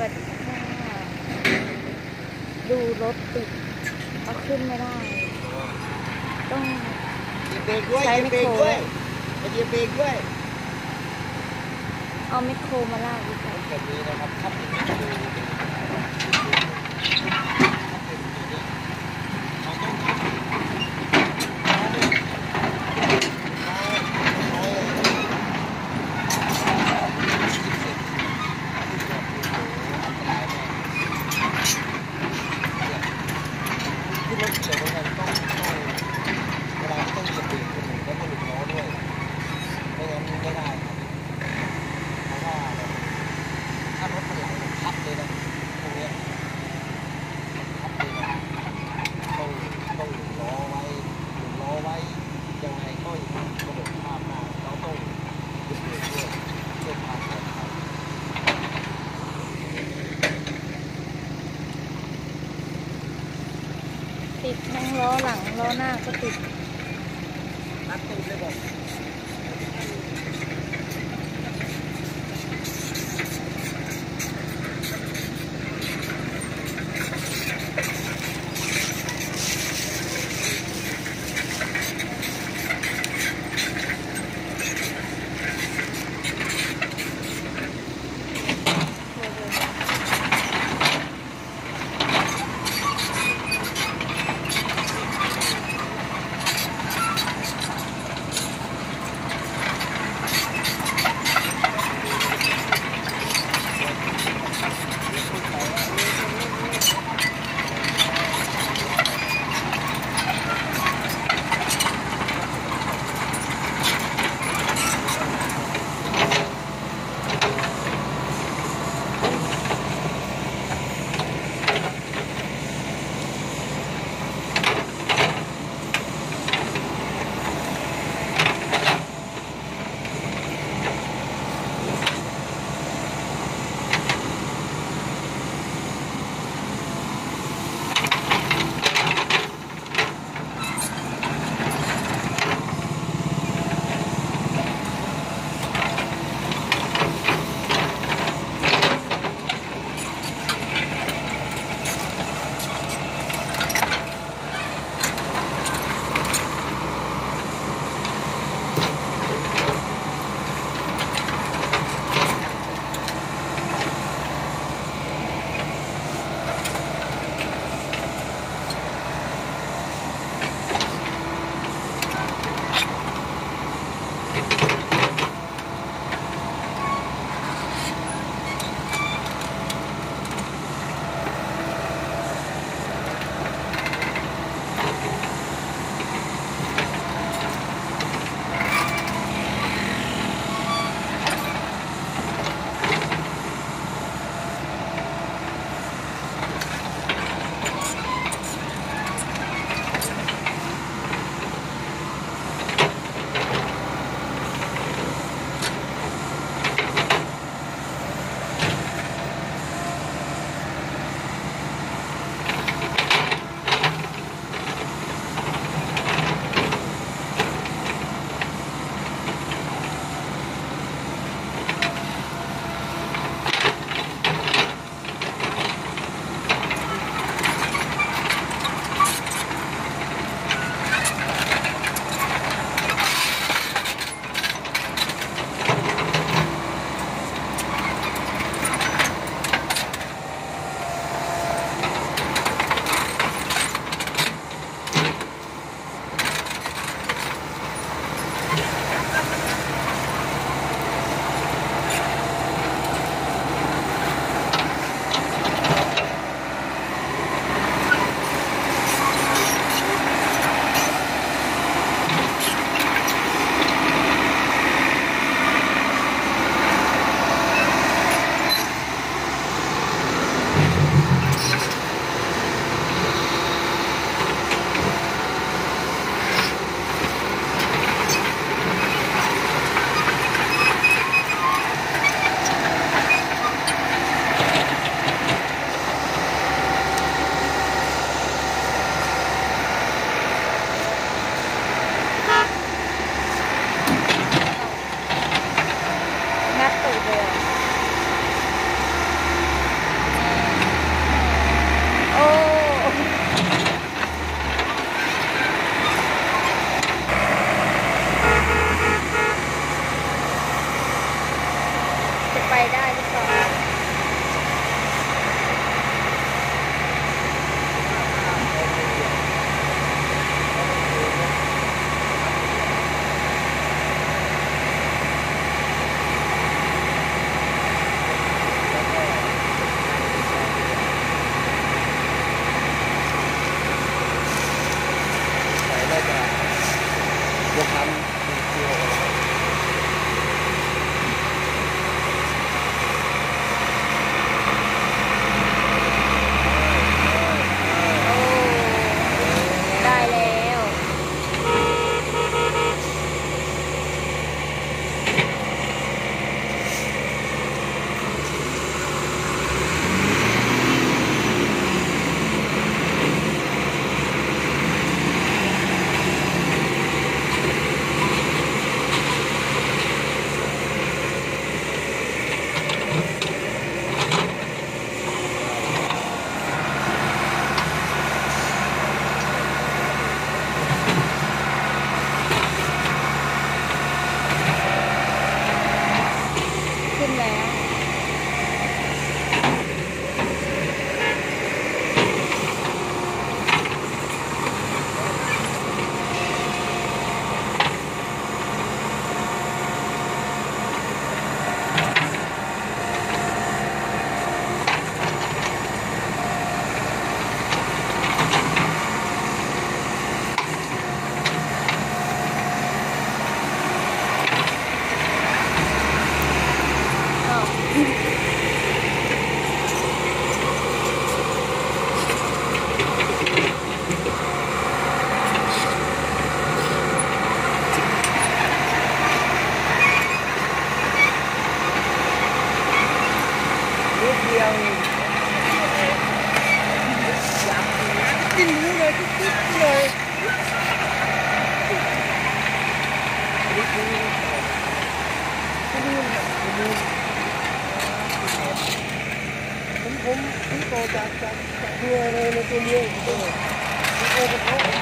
วัสดีค่ะดูรถติดเอาขึ้นไม่ได้ ต้องเหยียบเบรกด้วยใช้เหยียบเบรกไมโครด้วยเหยียบเบรกด้วยเอาไมคโครมาลากดีกว่า แบบนี้นะครับถ้าเป็นไม่ดูที่รถเกี่ยวกันต้องต้องเวลาที่ต้องเหยียบเบรกคนหนึ่งแล้วก็หลุดล้อด้วยไม่งั้นไม่ได้ครับเพราะว่าแบบถ้ารถมันไหลมันทับเลยนะพวกเนี้ยมันทับเลยนะต้องต้องหลุดล้อไว้หลุดล้อไว้ยังไงก็อย่าให้กระโดดข้ามหน้าเราต้องเหยียบเบรกด้วยเพื่อความปลอดภัย ติดทั้งล้อหลังล้อหน้าก็ติดนัดตูดเลยบอก นิดเดียวเองอยาก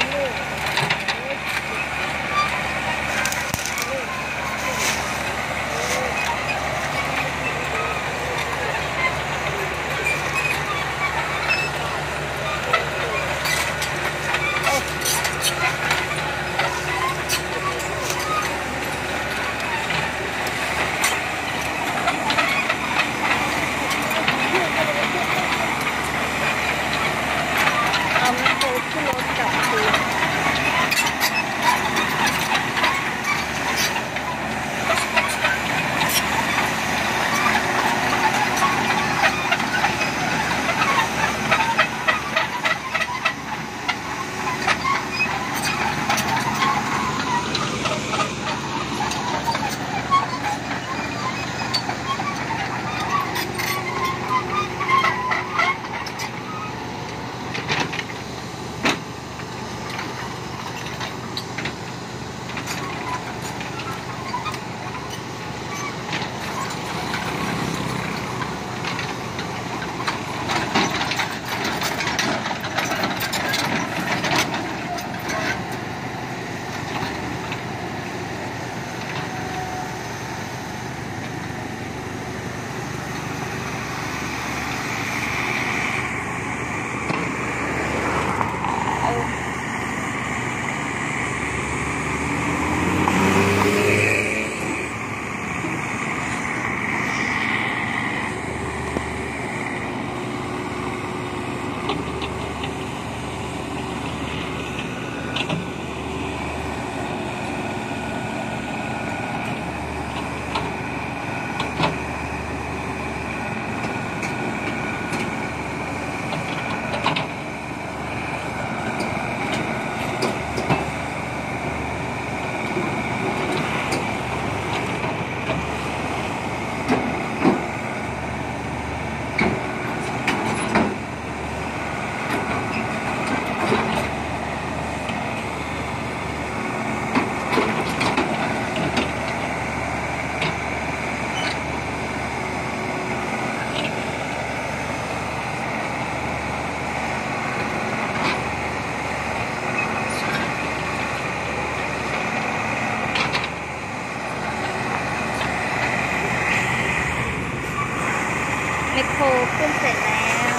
โคขึ้นเสร็จแล้ว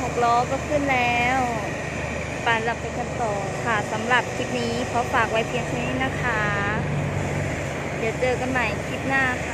หกล้อก็ขึ้นแล้วปานเราไปกันต่อค่ะสำหรับคลิปนี้ขอฝากไว้เพียงเท่านี้นะคะ เดี๋ยวเจอกันใหม่คลิปหน้าค่ะ